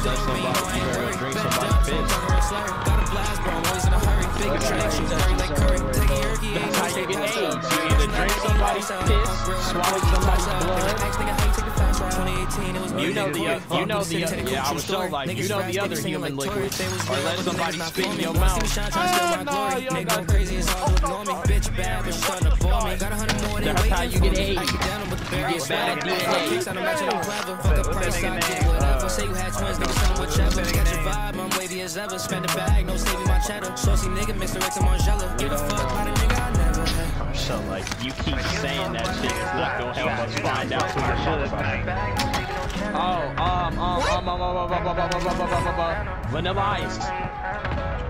You know the other. you know the other. yeah I was so like you know the other human liquid or let somebody spit in your mouth. Oh, no, you don't got crazy as all me, bitch bad, but shut up bore me. Got a hundred more, they That's how waiting you for get me. AIDS. I get down with the berry, get sweat, bad I DNA. Kicks out, I'm matching, I'm clever. Fuck up price, I get whatever. Say you had twins, nigga, send them whichever. Catch a vibe, I'm wavy as ever. Spend a bag, no saving my cheddar. Saucy nigga, mix the Rex and Margiela. Give a fuck about a nigga I never had. So like, you keep saying that shit is not gonna help us find out who your motherfucker. Oh, um, um, um, um, um, um, um, um, um, um, um, um, um, um, Vanilla Ice. What the f- What you say? I got tigers on my chest like Kenzo. Rail came, yeah, putting that Benzo. Carol's here, man, make sure ten toes. Bitch, don't mean you ain't worried. Just dance, I'm talking real slow. Bro, that's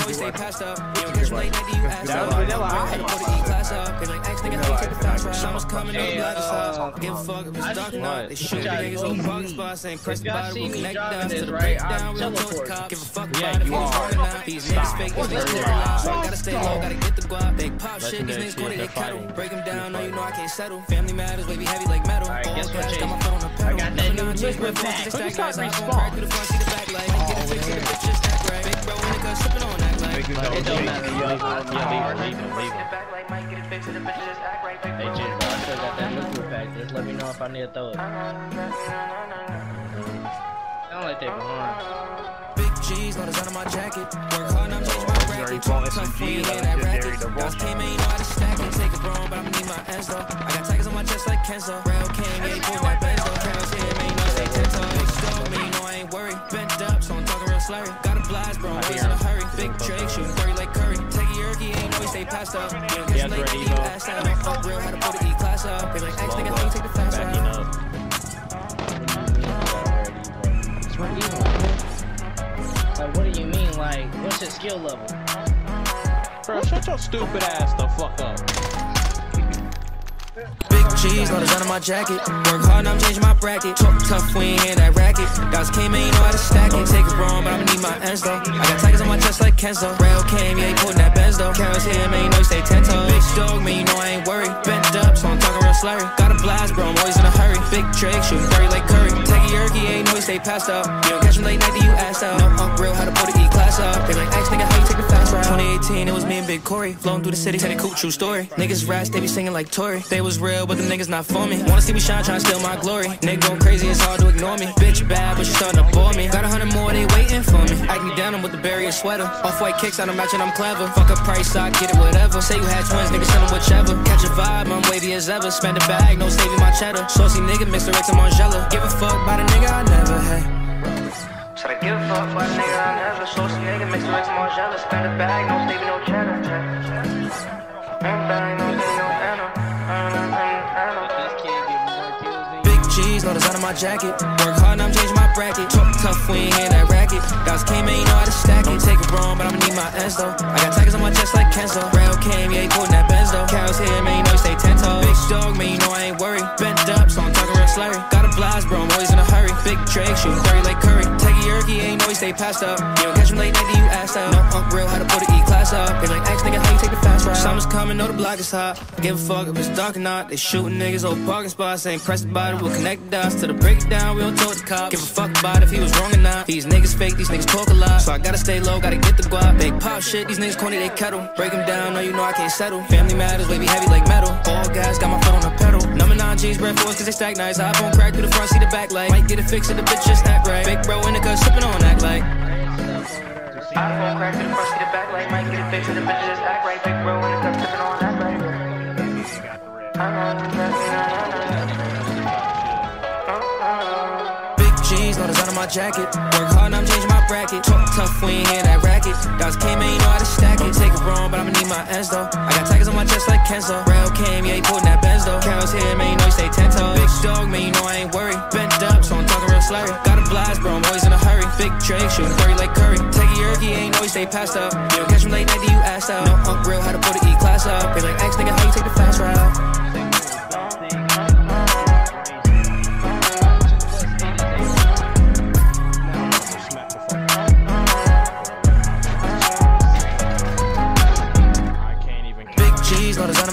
we stay passed up. Yeah, catch late nigga, you ass up. Vanilla I had to E class up. They like ask niggas how you take the fast ride. Summer's coming up, blood is up. Give a fuck if it's dark enough. They shoot niggas on bug spots and crest by we connect us to the breakdown. We'll go to cop. Give a fuck about if it's hard. These niggas fake, these niggas live. Gotta stay low, gotta get the guap. Big pop shit, these niggas go to kettle. Break them down, now you know I can't settle. Family matters, baby, heavy like metal. Alright, on what, Chase? I got that new with that. Let me stop respawn the the the the on. It don't matter, leave leave. Hey, I still got that. Just let me know if I need to throw it. Like. Big G's, no design on my jacket. Work hard, I'm changing my bracket. Talk tough, that to. Take but I'ma need my ends. I got tigers on my chest like Kenzo. Slurry. Got a blast, bro, I'm always in a hurry. Big Drake, shooting dirty like Curry. Take a yerky, ain't know he stay passed up. Yeah, catch me late, Dre you Evo. ass out. Fuck real, how to put the E class up. They like, X nigga, how you take the fast Backing route? up. Like, what do you mean? Like, what's your skill level? Bro, shut your stupid ass the fuck up. Big no design on my jacket. Work hard, I'm changing my bracket. Talk tough, we ain't in that racket. Guys came in, you know how to stack it. Take it wrong, but I'ma need my ends though. I got tigers on my chest like Kenzo. Rail came, yeah, he putting that Benz though. Carol's here, man, you know he stay ten toes. Big dog, man, you know I ain't worried. Bent up, so I'm talking real slurry. Got a blast, bro, I'm always in a hurry. Big Drake, shooting dirty like Curry. Take a yerky, ain't know he stay passed up. You don't catch me late night, do you ass out? No, I'm real, how to put the E class up. They like, X nigga, how you take the fast route? 2018, it was me and Big Corey. Flowing through the city, a cool true story. Niggas rats, they be singing like Tory. They was real, but the niggas not for me. Wanna see me shine, tryna steal my glory. Nigga going crazy, it's hard to ignore me. Bitch bad, but she starting to bore me. Got a hundred more, they waiting for me. I can down, I'm with the Burberry sweater. Off white kicks, I don't match I'm clever. Fuck a price, I get it, whatever. Say you had twins, nigga, send them whichever. Catch a vibe, I'm wavy as ever. Spend a bag, no saving my cheddar. Saucy nigga, mix the Rex and Margiela. Give a fuck by the nigga I never had. Should I give a fuck about a nigga I never Saucy nigga, mix the Rex and Margiela Spend a bag, no Stevie, no cheddar Spend a bag, no G's, no design on my jacket. Work hard, I'm changing my bracket. Talk tough, we ain't in that racket. Guys came in, you know how to stack it. Don't Take it wrong, but I'ma need my ends though. I got tigers on my chest like Kenzo. Rail came, yeah, he pulling that Benz though. Carol's here, man, you know he stay ten toes. Big dog, man, you know I ain't worried. Bent up, so I'm talking real slurry. Got a blast, bro, I'm always in a hurry. Big Drake, shooting dirty like Curry. Take a yerky, ain't know he stay passed up. You don't catch him late night, you ass out? No, I'm real, how to put it, E class Coming, know the block is hot. Give a fuck if it's dark or not. They shooting niggas over parking spots, ain't pressed about it. We'll connect the dots to the breakdown. We don't talk the cops. Give a fuck about if he was wrong or not. These niggas fake, these niggas talk a lot. So I gotta stay low, gotta get the guap. They pop shit, these niggas corny, they kettle. Break them down, know you know I can't settle. Family matters, baby heavy like metal. All guys got my foot on the pedal. Number nine G's, red fours, cause they stack nice. Hop on crack through the front, see the back light. Might get a fix if the bitch just act right. Big bro in the cut, sippin' on act like. iPhone crack to the front, see the back light Might get it fixed, and the bitch just act Big G's, no design on my jacket. Work hard, I'm changing my bracket. Talk tough, we ain't in that racket. Guys came in, you know how to stack it. Take it wrong, but I'ma need my ends though. I got tigers on my chest like Kenzo. Rail came, yeah, he pulling that Benz though. Carol's here, man, you know he stay ten toes. Big dog, man, you know I ain't worried. Bent up, so I'm talking real slurry. Got a blast, bro, I'm always in a hurry. Big Drake, shooting 30 like Curry. Take a yerky, ain't always stay passed up. You don't catch me late night, you ass out? No, Unc real, how to put the E class up. They like, X nigga, how you take the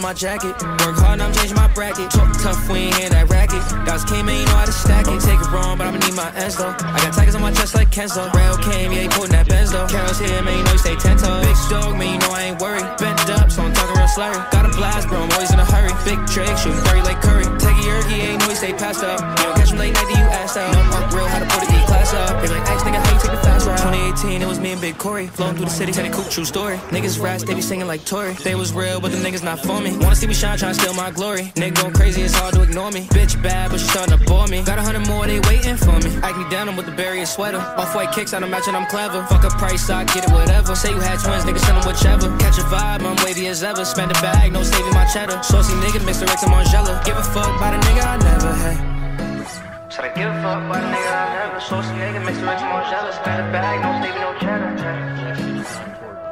my jacket. Work hard, I'm changing my bracket. Talk tough, we ain't hear that racket. Dogs came, ain't know how to stack it. Take it wrong, but I'ma need my ends though. I got tigers on my chest like Kenzo. Rail came, yeah, he putting that Benz though. Carol's here, man, you know you stay ten toes. Big dog, man, you know I ain't worried. Bent up, so I'm talking real slurry. Got a blast, bro, I'm always in a hurry. Big Drake, shooting 30 like Curry. Take a yerky, ain't know you stay passed up. You don't catch me late night, you ass out? No, Big Corey. Flowing through the city, telling cool true story. Niggas rats, they be singing like Tory. They was real, but the niggas not for me. Wanna see me shine, tryna steal my glory. Nigga going crazy, it's hard to ignore me. Bitch bad, but she starting to bore me. Got a hundred more, they waiting for me. I can down them with the Burberry sweater. Off white kicks, I don't match I'm clever. Fuck a price, I get it, whatever. Say you had twins, nigga, send them whichever. Catch a vibe, I'm wavy as ever. Spend a bag, no saving my cheddar. Saucy nigga, mix the Rex and Margiela. Give a fuck about a nigga I never had. Said I give about a nigga I never nigga, mix the rich more jealous Spend a bag, no Stevie, no cheddar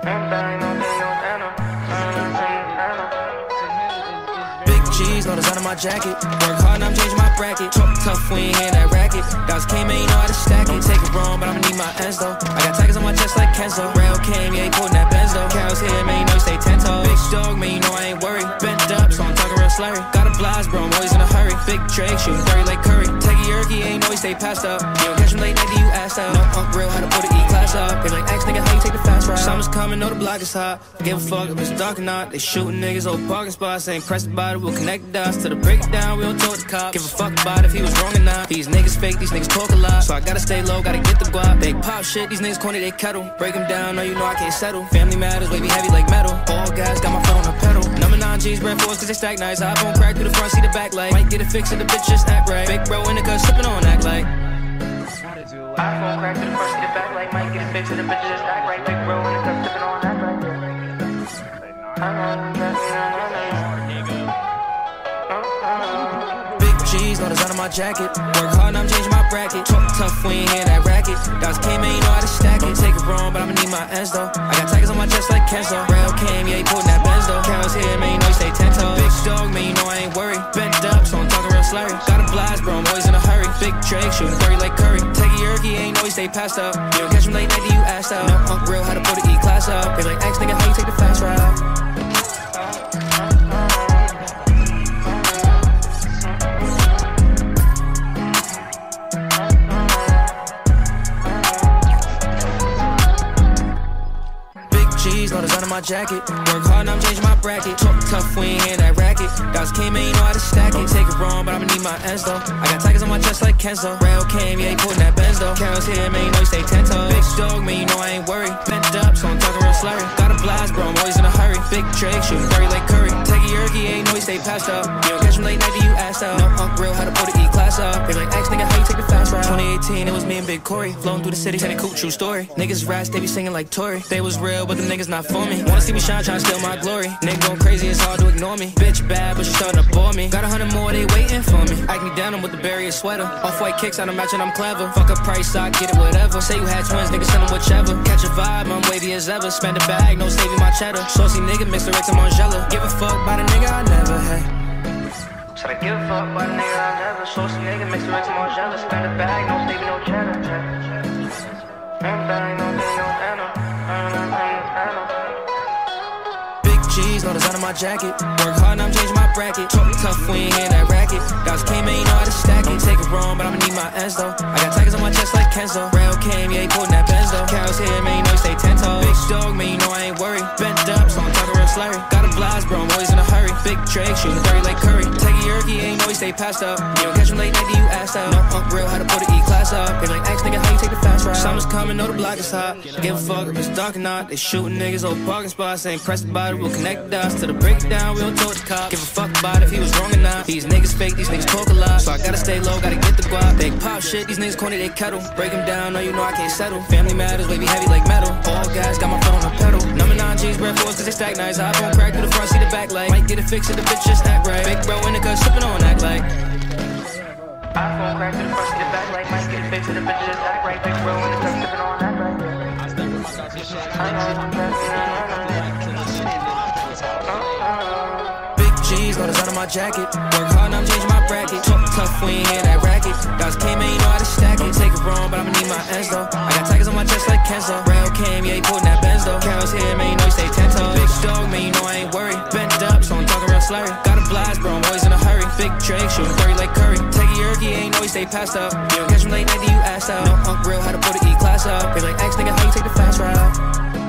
And bang, no Big G's, no design on my jacket. Work hard, I'm changing my bracket. Talk tough, we ain't that racket. Dogs came, ain't know how to stack it. Take it wrong, but I'ma need my ends though. I got tigers on my chest like Kenzo. Rail came, yeah, he putting that Benz though. Carol's here, man, you know you stay ten toes. Big dog, man, you know I ain't worried. Bent up, so I'm talking real slurry. Got a blast, bro, I'm always in a hurry. Big Drake, shooting 30 like Curry. Take a yerky, ain't know he stay passed up. You don't catch him late do you ass out? No, Unc real, how to put the E class up. They like, X nigga, how you take the fast route? Summer's coming, know the block is hot. Give a fuck if it's dark or not. They shooting niggas, old parking spots. Ain't pressed about it, we'll connect the dots to the breakdown. We don't talk to cops. Give a fuck about if he was wrong or not. These niggas fake, these niggas talk a lot. So I gotta stay low, gotta get the guap. They pop shit, these niggas corny, they kettle. Break them down, no, you know I can't settle. Family matters, baby, heavy like metal. All guys got my phone on the pedal. Number nine G's, bread fours, cause they stack nice. I phone crack through the front, see the back light. Might get it fixed if the bitch just act right. Big bro in the cut, sipping on, act like. iPhone crack through the front, see the back light Might get it fixed, and the bitch just act right Big bro in the cup, My jacket. Work hard, I'm changing my bracket. Talk tough, we ain't hear that racket. Dogs came, ain't know how to stack it. Take it wrong, but I'ma need my ends though. I got tigers on my chest like Kenzo. Rail came, yeah, he putting that Benz though. Carol's here, man, you know you stay ten toes. Big dog, man, you know I ain't worried. Bent up, so I'm talking real slurry. Got a blast, bro, I'm always in a hurry. Big Drake, shooting 30 like Curry. Take a yerky, ain't know he stay passed up. You don't catch him late night, you ass out? No, Unc real, how to put the E class up. They like, X nigga, how you take G's, no design on my jacket. Work hard, now I'm changing my bracket. Talk tough, we ain't hear that racket. Dogs came, ain't know how to stack it. Take it wrong, but I'ma need my ends though. I got tigers on my chest like Kenzo. Rail came, yeah, he putting that Benz though. Carol's here, man, you know you stay ten toes. Big dog, man, you know I ain't worried. Bent up, so I'm talking real slurry. Got a blast, bro, I'm always in a hurry. Big Drake, shooting 30 like Curry. A ain't know he stay passed up. You don't catch him late night, you ass out? No, Unc real, how to put the E class up. They like, nigga, how you take the fast route? 2018, it was me and Big Corey. Flowing through the city, telling cool true story. Niggas rats, they be singing like Tory. They was real, but the niggas not for me. Wanna see me shine, tryna steal my glory. Nigga going crazy, it's hard to ignore me. Bitch bad, but she starting to bore me. Got a hundred more, they waiting for me. I can down them with the Burberry sweater. Off white kicks, I don't match and I'm clever. Fuck a price, I get it, whatever. Say you had twins, nigga, send them whichever. Catch a vibe, As ever. Spend a bag, no saving my cheddar. Saucy nigga, mix the Rex and Margiela. Give a fuck about a nigga I never had. Said I give a fuck about a nigga I never Saucy nigga, mix the rich more jealous Spend a bag, no saving no cheddar And bang, no day, no dinner Big G's, no design on my jacket. Work hard, now I'm changing my bracket. Talk tough, we ain't hear that racket. Dogs came, ain't know wrong, but I'ma need my ends though. I got tigers on my chest like Kenzo. Rail came, yeah, he putting that Benz though. Carol's here, man, you know you stay ten toes. Big dog, man, you know I ain't worried. Bent up, so I'm talking real slurry. Got a blast, bro, I'm always in a hurry. Big Drake, shooting 30 like Curry. Take a yerky, ain't know he stay passed up. You don't catch him late night, you ass out? No, Unc uh, real, how to put the E class up. They like, X nigga, how you take the fast route? Summer's coming, know the block is hot. Give a fuck if it's dark or not. They shooting niggas, old parking spots. Ain't pressed about it, we'll connect the dots to the breakdown. We don't talk to cops. Give a fuck about if he was wrong or not. These niggas fake, these niggas talk a lot. So I gotta stay low, gotta get the guap. Big pop shit, these niggas corny, they kettle. Break them down, no, you know I can't settle. Family matters, baby, heavy like metal. All guys got my foot on the pedal. Number nine G's, bread fours, cause they stack nice. I phone crack through the front, see the back light. Might get it fixed if the bitch just act right. Big bro in the cut, sipping on, act like. iPhone crack to the front, see the back light Might get it Face of the bitches just act right. Big bro when it's up, sipping on that right. I my jacket. Work hard, I'm changing my bracket. Talk tough, we ain't hear that racket. Dogs came, man, you know how to stack it. Take it wrong, but I'ma need my ends though. I got tigers on my chest like Kenzo. Rail came, yeah, he pulling that Benz though. Carol's here, man, you know he stay ten toes. Big dog, man, you know I ain't worried. Bent up, so I'm talking real slurry. Got a blast, bro, I'm always in a hurry. Big Drake, shooting 30 like Curry. Take a yerky, ain't know he stay passed up. You don't catch him late night, you asked out. No, Unc real, how to put the E class up. They like, X nigga, how you take the fast route?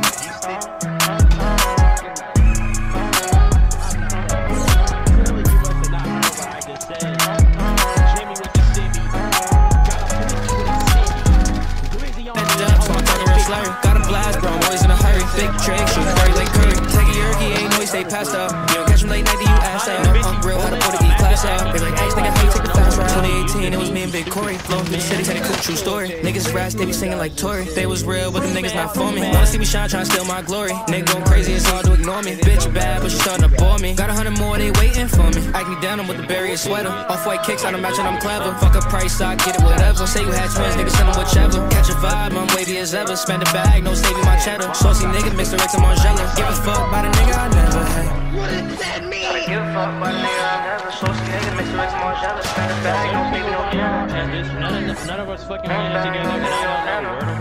Slurry. Got a blast, bro, I'm always in a hurry. Big Drake, shooting 30 like Curry. Take a yerky, ain't know he stay passed up. You don't catch him late night, you asked out. No, Unc real, how to put E class up. They like, X nigga, how 2018, it was me and Big Corey. Flowing through the city, had a cool true story. Niggas rats, they be singing like Tory. They was real, but them niggas not for me. Wanna see me shine, tryna steal my glory. Nigga going crazy, it's hard to ignore me. Bitch bad, but she starting to bore me. Got a hundred more, they waiting for me. I me down, I'm with the Burberry sweater. Off white kicks, I don't match and I'm clever. Fuck a price, I get it, whatever. Say you had twins, nigga, send them whichever. Catch a vibe, I'm wavy as ever. Spend a bag, no saving my cheddar. Saucy nigga, mix the Rex and Margiela. Give a fuck by the nigga I never had. What does that Gotta give a fuck about a nigga I never saucy nigga mix the Rex Margiela Spend a bag, no baby, no camera And this, none, of none of us fucking managed to get it. But I don't know where the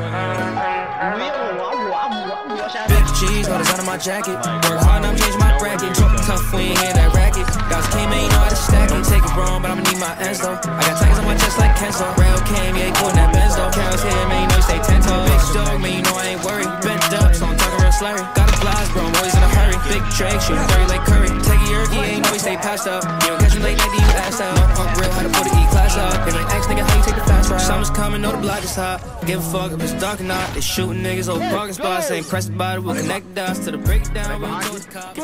Big G's, got out of my jacket. Work hard, now I'm changing my bracket. Tough, we ain't hear that racket. Dogs came, man, you know how to stack it. Take it wrong, but I'ma need my ends though. I got tigers on my chest like Kenzo. Rail came, yeah, he pulling that Benz though. Carol's here, man, you know he stay ten toes. Big dog, man, you know I ain't worried. Bent up, so I'm talking real slurry. Got a blast, bro, I'm always in a hurry. Big Drake, shooting 30 like Curry. Take a yerky, ain't know he stay passed up. You don't catch him late night, you asked out. Punk real, how to put the E class up. They like, X nigga, how you take the fast route? Summer's coming, know the block is hot. Give a fuck if it's dark or not. They shooting niggas over parking spots. Ain't pressed by it, we'll connect dots to the breakdown. It's cops.